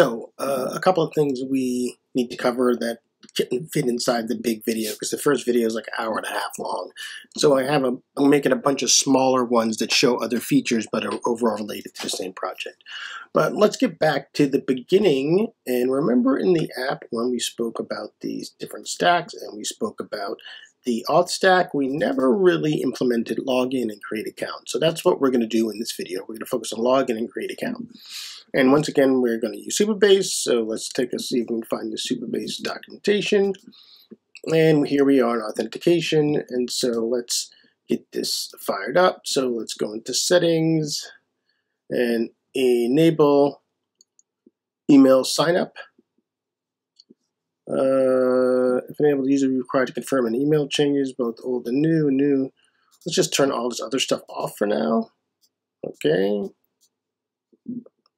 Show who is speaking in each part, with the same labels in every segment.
Speaker 1: So uh, a couple of things we need to cover that fit inside the big video because the first video is like an hour and a half long. So I have a, I'm making a bunch of smaller ones that show other features but are overall related to the same project. But let's get back to the beginning and remember in the app when we spoke about these different stacks and we spoke about the auth stack, we never really implemented login and create account. So that's what we're going to do in this video. We're going to focus on login and create account. And once again, we're going to use Supabase, So let's take a see if we can find the Supabase documentation. And here we are in authentication. And so let's get this fired up. So let's go into settings and enable email sign up. Uh, if enabled, user required to confirm an email changes, both old and new. New. Let's just turn all this other stuff off for now. Okay.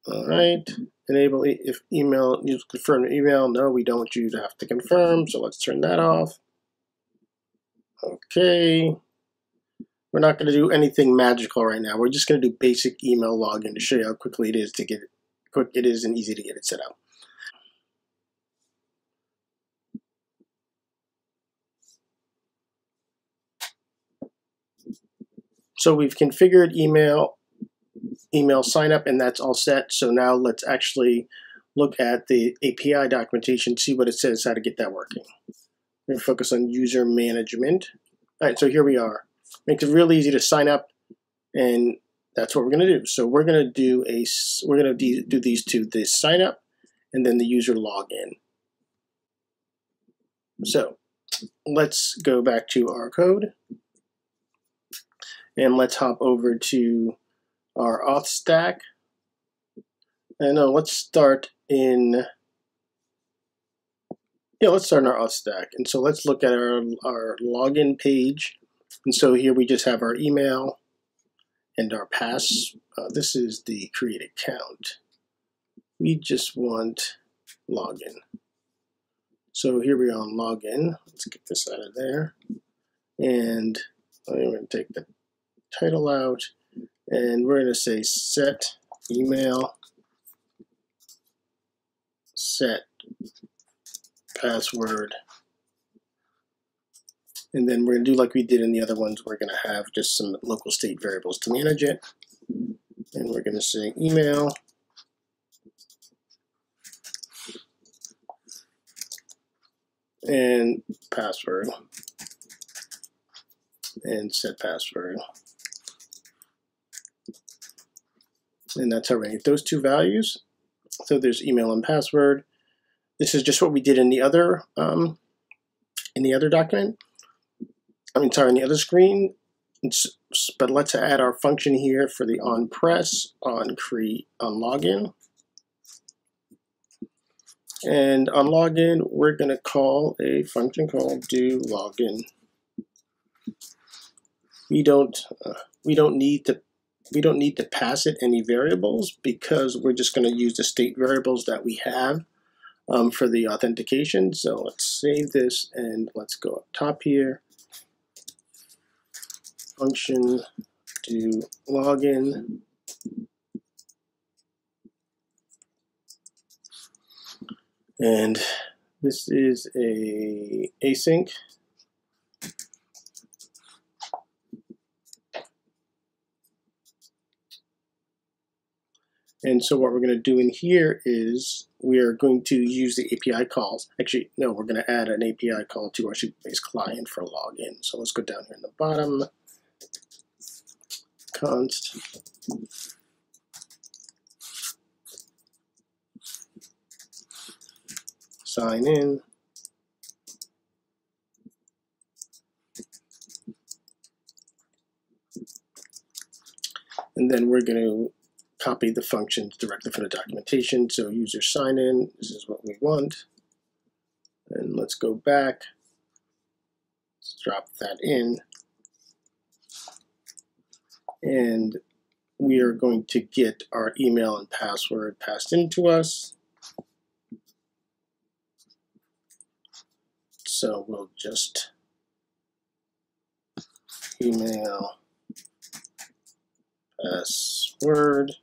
Speaker 1: All right. Enable e if email, you confirm email. No, we don't to have to confirm, so let's turn that off. Okay. We're not going to do anything magical right now. We're just going to do basic email login to show you how quickly it is to get it, quick it is and easy to get it set up. So we've configured email, email sign up, and that's all set. So now let's actually look at the API documentation, see what it says, how to get that working. We're to focus on user management. All right, so here we are. Makes it real easy to sign up, and that's what we're going to do. So we're to do a, we're to do these two, the sign up and then the user login. So let's go back to our code. And let's hop over to our auth stack. And uh, let's start in, yeah, let's start in our auth stack. And so let's look at our, our login page. And so here we just have our email and our pass. Uh, this is the create account. We just want login. So here we are on login. Let's get this out of there. And I'm going to take the title out and we're going to say set email set password. And then we're going to do like we did in the other ones. We're going to have just some local state variables to manage it. And we're going to say email. And password. And set password and that's get those two values. So there's email and password. This is just what we did in the other um, in the other document. I mean, sorry, in the other screen. It's, but let's add our function here for the on press, on create, on login. And on login, we're going to call a function called do login. We don't uh, we don't need to we don't need to pass it any variables because we're just going to use the state variables that we have um, for the authentication. So let's save this and let's go up top here. Function do login. And this is a async And so what we're going to do in here is we are going to use the API calls. Actually, no, we're going to add an API call to our Supabase client for login. So let's go down here in the bottom. Const sign in. And then we're going to copy the functions directly from the documentation. So user sign in, this is what we want. And let's go back, let's drop that in. And we are going to get our email and password passed into us. So we'll just email password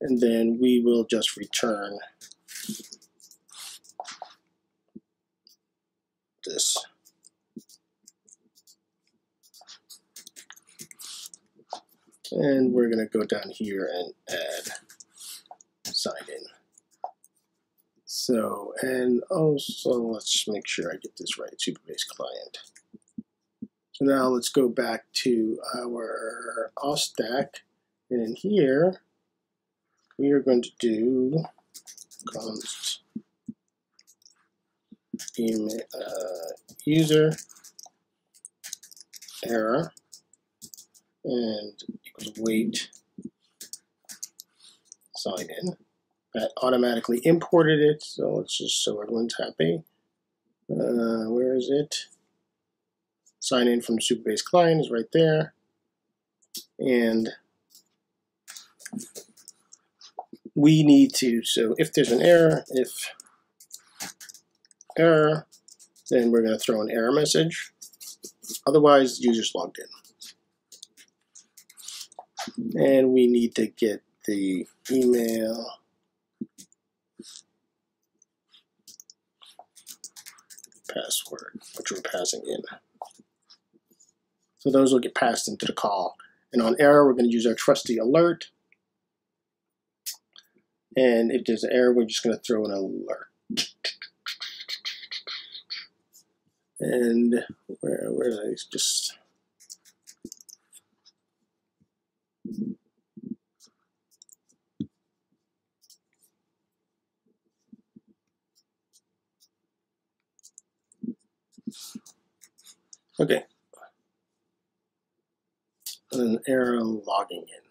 Speaker 1: and then we will just return this. And we're going to go down here and add sign in. So, and also let's make sure I get this right, Supabase client. So now let's go back to our auth stack. And in here, we are going to do const email, uh, user error and equals wait sign in. That automatically imported it, so let's just so everyone's happy. Uh, where is it? Sign in from Supabase client is right there. And we need to, so if there's an error, if error, then we're going to throw an error message. Otherwise, user's logged in. And we need to get the email password, which we're passing in. So those will get passed into the call. And on error, we're going to use our trusty alert. And if there's an error, we're just going to throw an alert. And where, where did I just... Okay. An error logging in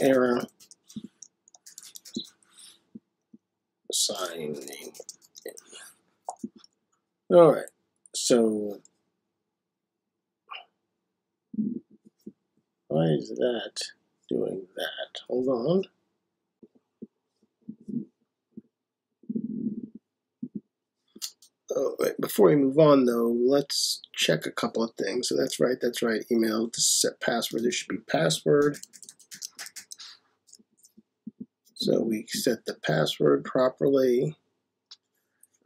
Speaker 1: error signing in. All right, so why is that doing that? Hold on. Oh, wait, before we move on though, let's check a couple of things. So that's right, that's right. Email to set password. There should be password. So we set the password properly.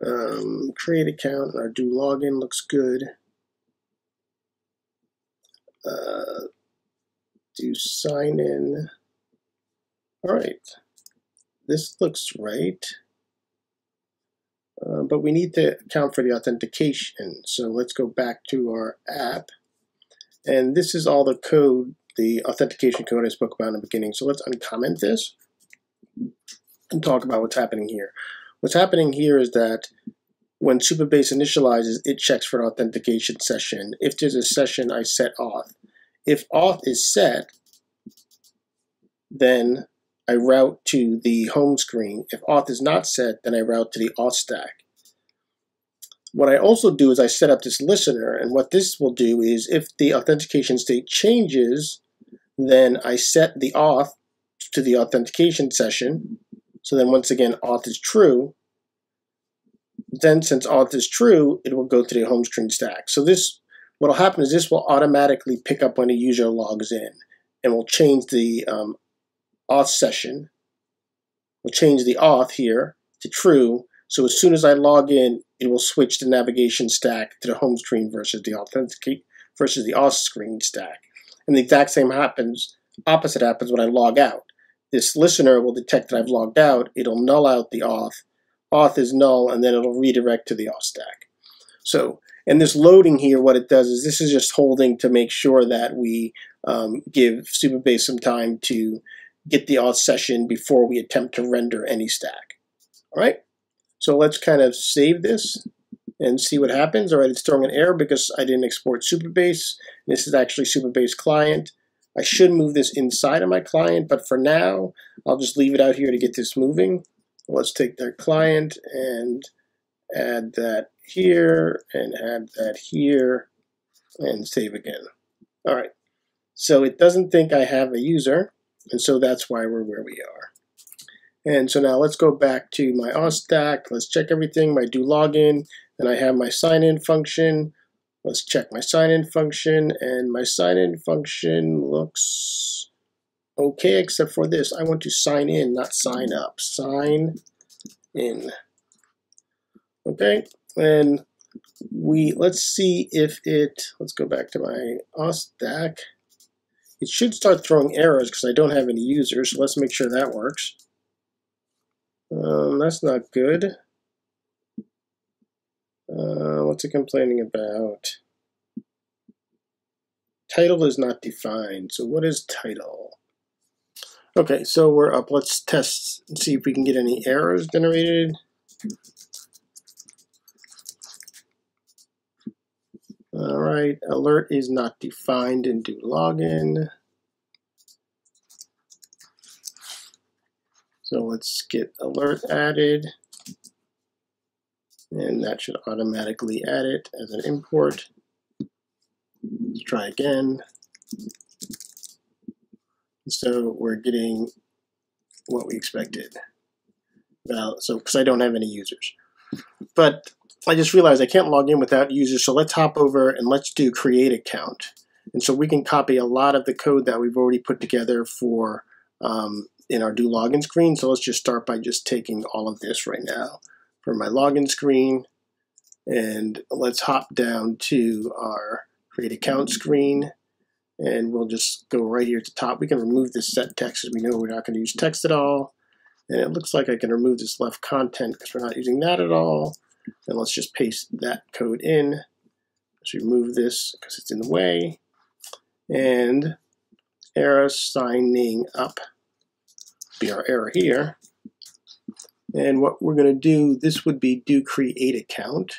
Speaker 1: Um, create account, our do login looks good. Uh, do sign in. All right, this looks right. Uh, but we need to account for the authentication. So let's go back to our app. And this is all the code, the authentication code I spoke about in the beginning. So let's uncomment this and talk about what's happening here. What's happening here is that when Supabase initializes, it checks for an authentication session. If there's a session, I set auth. If auth is set, then I route to the home screen. If auth is not set, then I route to the auth stack. What I also do is I set up this listener, and what this will do is if the authentication state changes, then I set the auth to the authentication session. So then once again, auth is true. Then since auth is true, it will go to the home screen stack. So this, what will happen is this will automatically pick up when a user logs in and will change the um, auth session. We'll change the auth here to true. So as soon as I log in, it will switch the navigation stack to the home screen versus the authenticate versus the auth screen stack. And the exact same happens, opposite happens when I log out this listener will detect that I've logged out. It'll null out the auth. Auth is null, and then it'll redirect to the auth stack. So, and this loading here, what it does is this is just holding to make sure that we um, give Supabase some time to get the auth session before we attempt to render any stack. All right, so let's kind of save this and see what happens. All right, it's throwing an error because I didn't export Supabase. This is actually Supabase client. I should move this inside of my client, but for now, I'll just leave it out here to get this moving. Let's take their client and add that here and add that here and save again. All right, so it doesn't think I have a user, and so that's why we're where we are. And so now let's go back to my auth stack. Let's check everything, my do login, and I have my sign in function. Let's check my sign in function and my sign in function looks okay except for this. I want to sign in, not sign up. Sign in. Okay, and we let's see if it, let's go back to my auth stack. It should start throwing errors because I don't have any users, so let's make sure that works. Um, that's not good. Uh, what's it complaining about? Title is not defined. So what is title? Okay, so we're up. Let's test and see if we can get any errors generated. All right, alert is not defined in do login. So let's get alert added. And that should automatically add it as an import. Let's try again. So we're getting what we expected. Well, so because I don't have any users. But I just realized I can't log in without users, so let's hop over and let's do create account. And so we can copy a lot of the code that we've already put together for um, in our do login screen. So let's just start by just taking all of this right now for my login screen. And let's hop down to our create account screen. And we'll just go right here at the top. We can remove this set text as we know we're not going to use text at all. And it looks like I can remove this left content because we're not using that at all. And let's just paste that code in. Let's remove this because it's in the way. And error signing up be our error here. And what we're going to do, this would be do create account.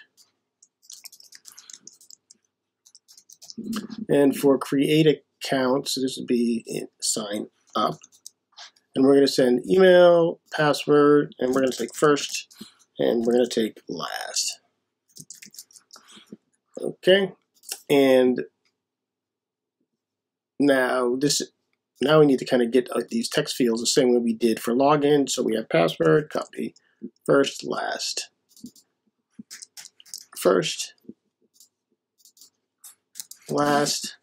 Speaker 1: And for create account, so this would be sign up. And we're going to send email, password, and we're going to take first, and we're going to take last. Okay. And now this now we need to kind of get these text fields the same way we did for login. So we have password, copy, first, last. First, last,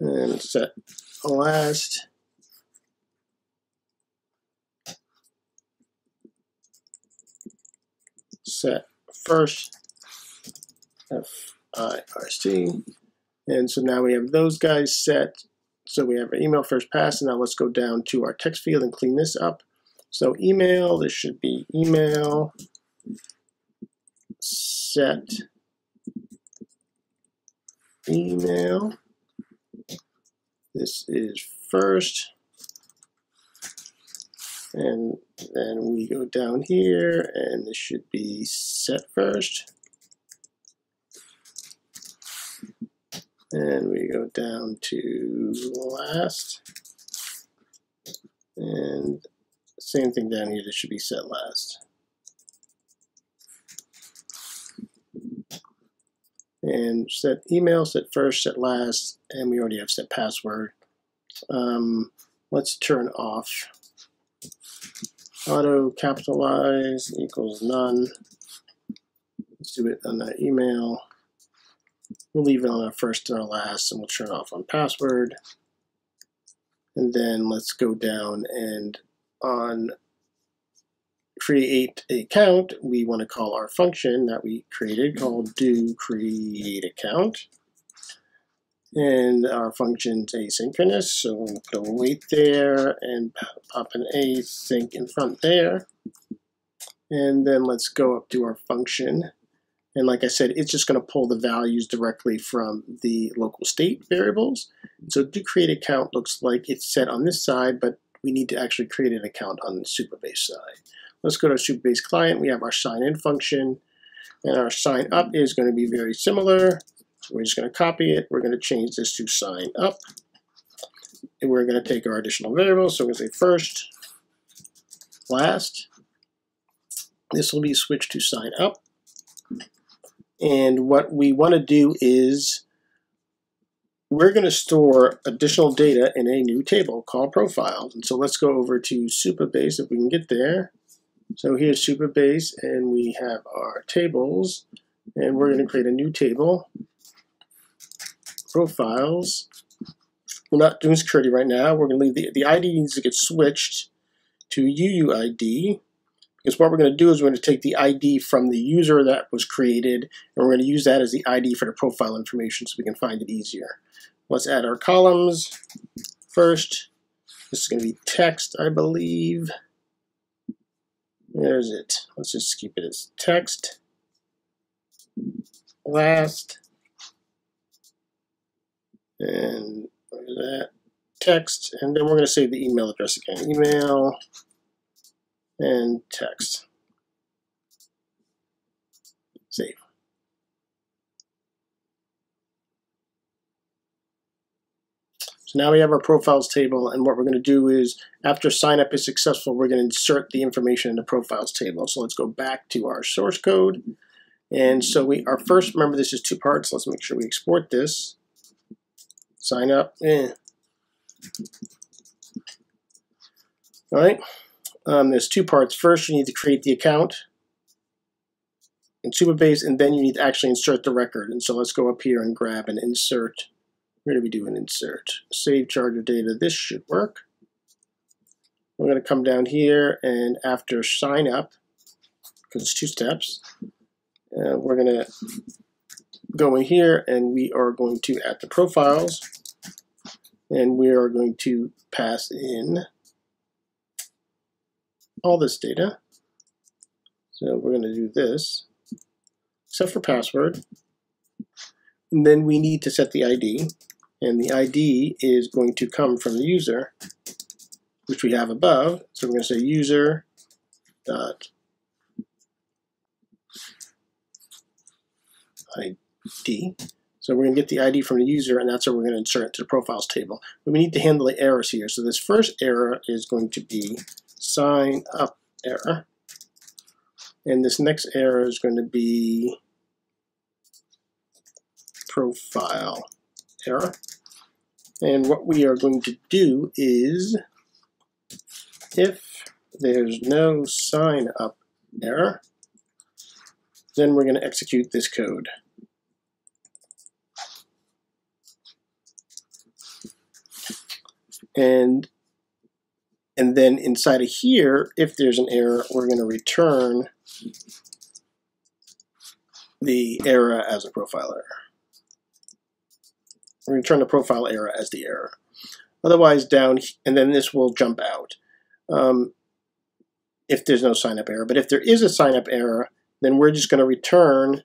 Speaker 1: and set last. Set first, F-I-R-C. And so now we have those guys set. So we have our email first pass. And now let's go down to our text field and clean this up. So email, this should be email set email. This is first. And then we go down here and this should be set first. And we go down to last. And same thing down here, this should be set last. And set email, set first, set last, and we already have set password. Um, let's turn off auto capitalize equals none. Let's do it on that email. We'll leave it on our first and our last, and we'll turn off on password. And then let's go down and on create account, we want to call our function that we created called do create account. And our function's asynchronous, so we'll put a wait there and pop an async in front there. And then let's go up to our function and like I said, it's just going to pull the values directly from the local state variables. So do create account looks like it's set on this side, but we need to actually create an account on the Supabase side. Let's go to our Supabase client. We have our sign in function, and our sign up is going to be very similar. So we're just going to copy it. We're going to change this to sign up. And we're going to take our additional variables. So we're going to say first, last. This will be switched to sign up. And what we want to do is we're going to store additional data in a new table called profiles. And so let's go over to Supabase if we can get there. So here's Supabase and we have our tables and we're going to create a new table profiles. We're not doing security right now. We're going to leave the, the ID needs to get switched to UUID because what we're going to do is we're going to take the ID from the user that was created and we're going to use that as the ID for the profile information so we can find it easier. Let's add our columns first. This is going to be text, I believe. There's it. Let's just keep it as text. Last. And that text. And then we're going to save the email address again. Email and text. Save. So now we have our profiles table, and what we're going to do is, after sign up is successful, we're going to insert the information in the profiles table. So let's go back to our source code. And so we our first, remember this is two parts, let's make sure we export this. Sign up, eh. All right, um, there's two parts. First, you need to create the account in Supabase, and then you need to actually insert the record. And so let's go up here and grab an insert. Where do we do an insert? Save charger data. This should work. We're going to come down here, and after sign up, because it's two steps, uh, we're going to go in here, and we are going to add the profiles, and we are going to pass in all this data. So we're going to do this, except for password. And then we need to set the ID. And the ID is going to come from the user, which we have above. So we're going to say user dot ID. So we're going to get the ID from the user, and that's where we're going to insert to the profiles table. But we need to handle the errors here. So this first error is going to be sign up error. And this next error is going to be profile error. And what we are going to do is, if there's no sign up error, then we're going to execute this code. And and then inside of here, if there's an error, we're going to return the error as a profile error. We're going to return the profile error as the error. Otherwise, down, and then this will jump out um, if there's no sign up error. But if there is a sign up error, then we're just going to return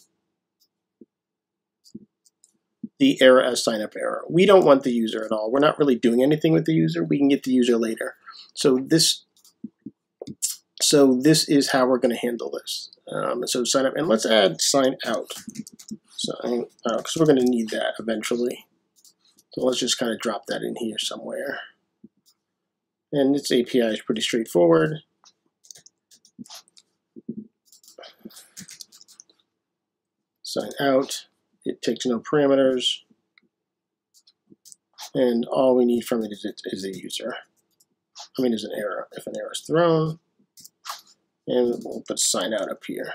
Speaker 1: the error as sign up error. We don't want the user at all. We're not really doing anything with the user. We can get the user later. So this so this is how we're going to handle this. Um, so sign up, and let's add sign out. Sign out, because we're going to need that eventually. So let's just kind of drop that in here somewhere. And its API is pretty straightforward. Sign out. It takes no parameters. And all we need from it is, it is a user. I mean, there's an error. If an error is thrown, and we'll put sign out up here.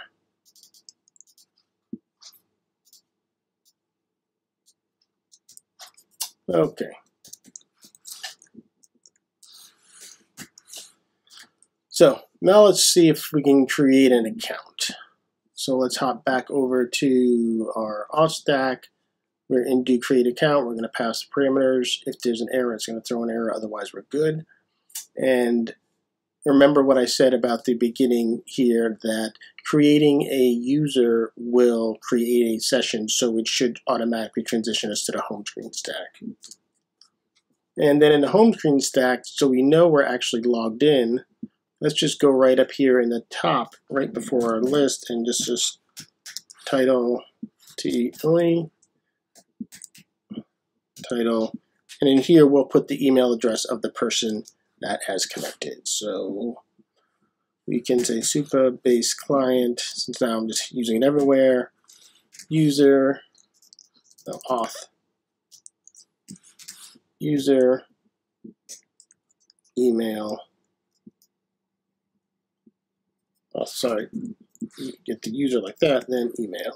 Speaker 1: Okay. So now let's see if we can create an account. So let's hop back over to our auth stack. We're in do create account. We're going to pass the parameters. If there's an error, it's going to throw an error. Otherwise, we're good. And remember what I said about the beginning here that creating a user will create a session, so it should automatically transition us to the home screen stack. And then in the home screen stack, so we know we're actually logged in, let's just go right up here in the top, right before our list, and just, just title T title, and in here we'll put the email address of the person that has connected. So we can say Supabase client, since now I'm just using it everywhere, user, no, auth, user, email, oh, sorry, get the user like that, then email.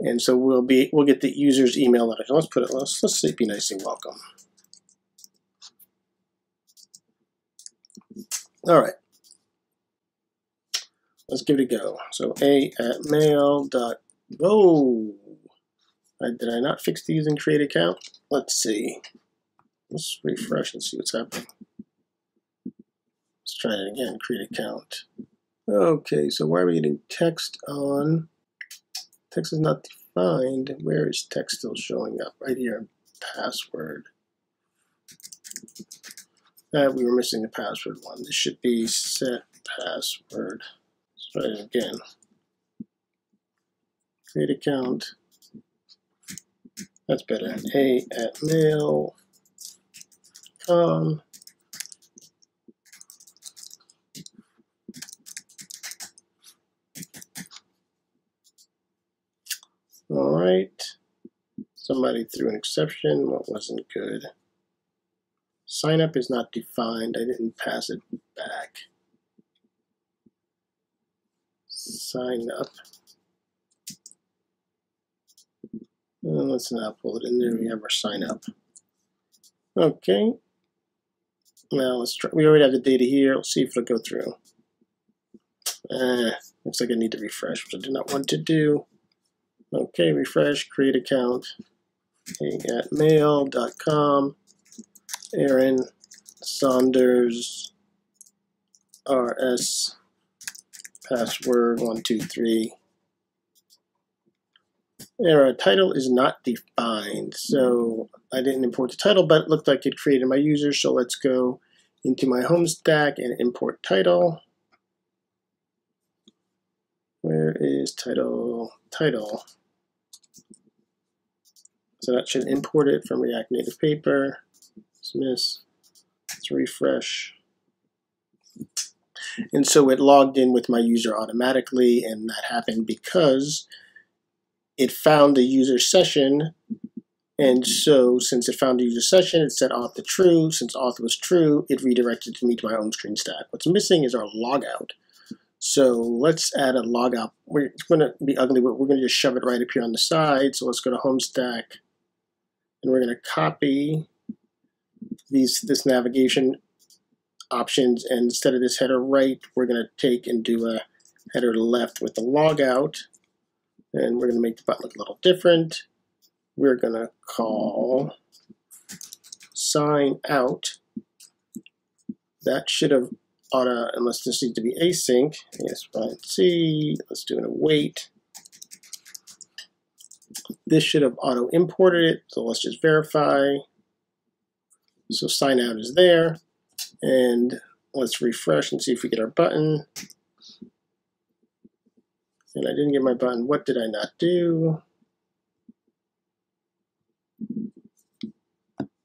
Speaker 1: And so we'll be we'll get the user's email. Let's put it. Let's let's say be nice and welcome. All right. Let's give it a go. So a at mail dot. Oh, did I not fix these and create account? Let's see. Let's refresh and see what's happening. Let's try it again. Create account. Okay, so why are we getting text on? Text is not defined. Where is text still showing up? Right here. Password. Uh, we were missing the password one. This should be set password. Let's try it again. Create account. That's better. A at mail. Com. All right. Somebody threw an exception. What wasn't good? Sign up is not defined. I didn't pass it back. Sign up. Well, let's not pull it in there. We have our sign up. Okay. Now let's try. We already have the data here. Let's see if it'll go through. Uh, looks like I need to refresh, which I do not want to do. Okay, refresh, create account. Okay, at mail.com, Aaron Saunders, RS, password 123. Error title is not defined, so I didn't import the title, but it looked like it created my user, so let's go into my home stack and import title. Where is title? Title. So that should import it from React Native Paper. Dismiss. Let's refresh. And so it logged in with my user automatically, and that happened because it found the user session. And so since it found the user session, it set auth to true. Since auth was true, it redirected to me to my home screen stack. What's missing is our logout. So let's add a logout. We're, it's going to be ugly, but we're going to just shove it right up here on the side. So let's go to home stack and we're going to copy these this navigation options and instead of this header right we're going to take and do a header left with the logout and we're going to make the button look a little different. We're going to call sign out. That should have auto unless this needs to be async yes fine C let's do an await. This should have auto imported it, so let's just verify. So sign out is there, and let's refresh and see if we get our button. And I didn't get my button. What did I not do?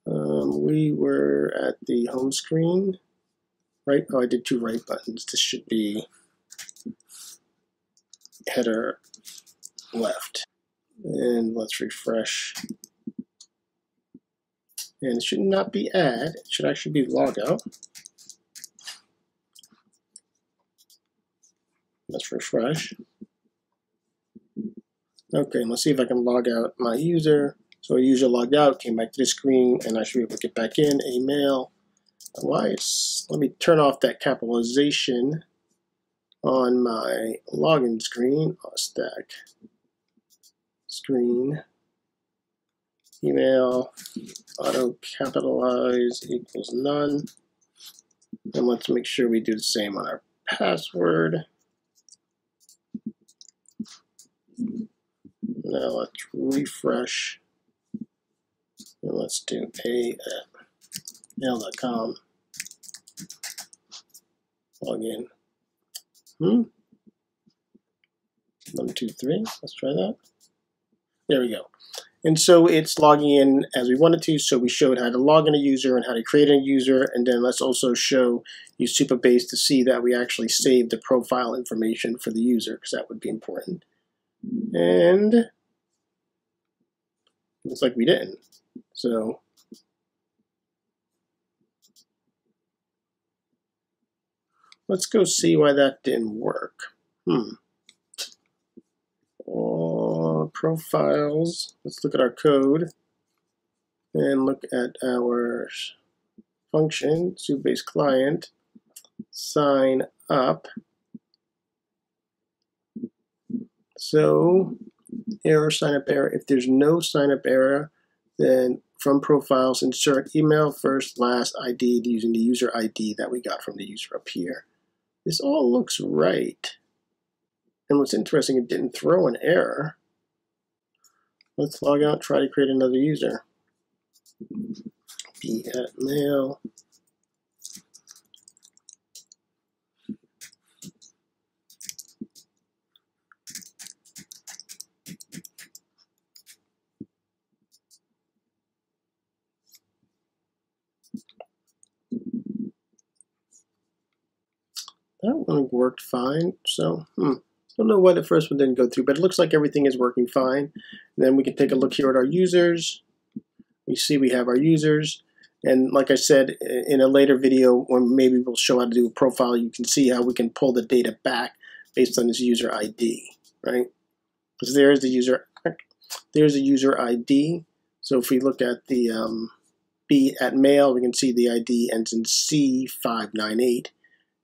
Speaker 1: Um, we were at the home screen, right? Oh, I did two right buttons. This should be header left. And let's refresh. And it should not be add, it should actually be logout. Let's refresh. Okay, let's see if I can log out my user. So a user logged out, came back to the screen, and I should be able to get back in, email. Is, let me turn off that capitalization on my login screen. Oh, stack screen, email, auto capitalize equals none. And let's make sure we do the same on our password. Now let's refresh. And let's do a at mail.com. Log in. Hmm. One, two, three. Let's try that. There we go. And so it's logging in as we wanted to. So we showed how to log in a user and how to create a user. And then let's also show use Supabase to see that we actually saved the profile information for the user because that would be important. And looks like we didn't. So let's go see why that didn't work. Hmm. Oh, profiles. Let's look at our code and look at our function, Supabase client, sign up. So error, sign up error. If there's no sign up error, then from profiles, insert email first, last ID using the user ID that we got from the user up here. This all looks right. And what's interesting, it didn't throw an error. Let's log out, try to create another user. Be at mail. That one worked fine, so hmm. Don't know why the first one didn't go through, but it looks like everything is working fine. Then we can take a look here at our users. We see we have our users. And like I said in a later video, or maybe we'll show how to do a profile, you can see how we can pull the data back based on this user ID, right? Because there's the user, there's a user ID. So if we look at the um, B at mail, we can see the ID ends in C598.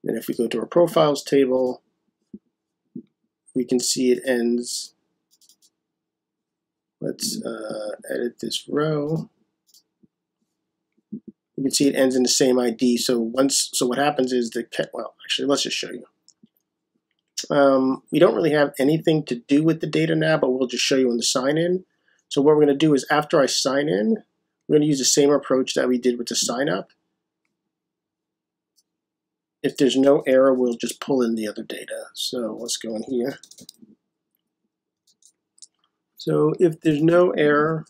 Speaker 1: Then if we go to our profiles table, we can see it ends. Let's uh, edit this row. You can see it ends in the same ID. So once, so what happens is the well, actually, let's just show you. Um, we don't really have anything to do with the data now, but we'll just show you on the sign in. So what we're going to do is after I sign in, we're going to use the same approach that we did with the sign up. If there's no error, we'll just pull in the other data. So let's go in here. So if there's no error,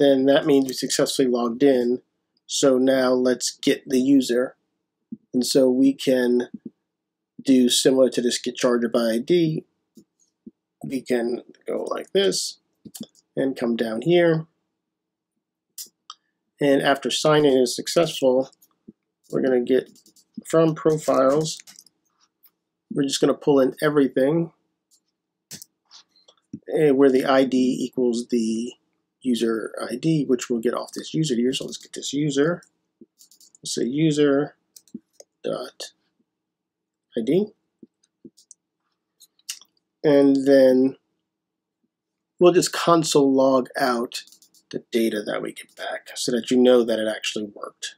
Speaker 1: then that means we successfully logged in. So now let's get the user. And so we can do similar to this get charger by ID. We can go like this and come down here. And after signing is successful, we're going to get from profiles, we're just going to pull in everything Eh, where the ID equals the user ID, which we'll get off this user here. So let's get this user. We'll say user dot ID. And then we'll just console log out the data that we get back so that you know that it actually worked.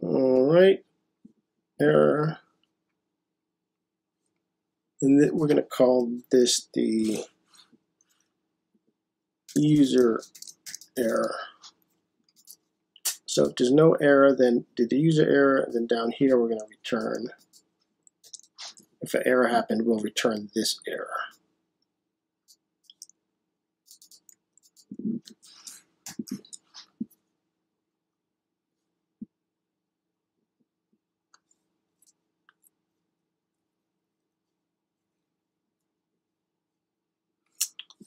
Speaker 1: All right, error. And we're going to call this the user error. So if there's no error, then did the user error, then down here we're going to return. If an error happened, we'll return this error.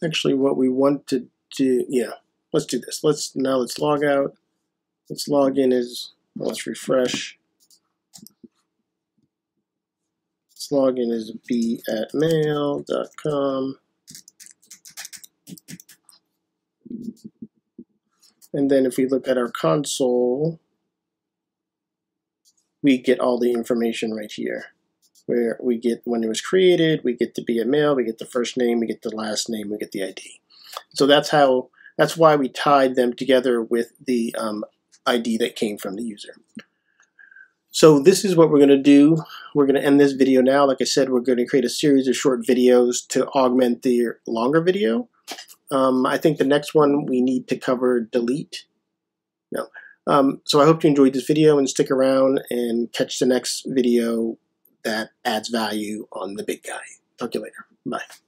Speaker 1: Actually what we want to do. Yeah, let's do this. Let's now let's log out. Let's log in as well, let's refresh. Let's log in as b at mail.com. And then if we look at our console, we get all the information right here where we get when it was created, we get a male, we get the first name, we get the last name, we get the ID. So that's how that's why we tied them together with the um, ID that came from the user. So this is what we're going to do. We're going to end this video now. Like I said, we're going to create a series of short videos to augment the longer video. Um, I think the next one we need to cover delete. No. Um, so I hope you enjoyed this video and stick around and catch the next video that adds value on the big guy. Talk to you later. Bye.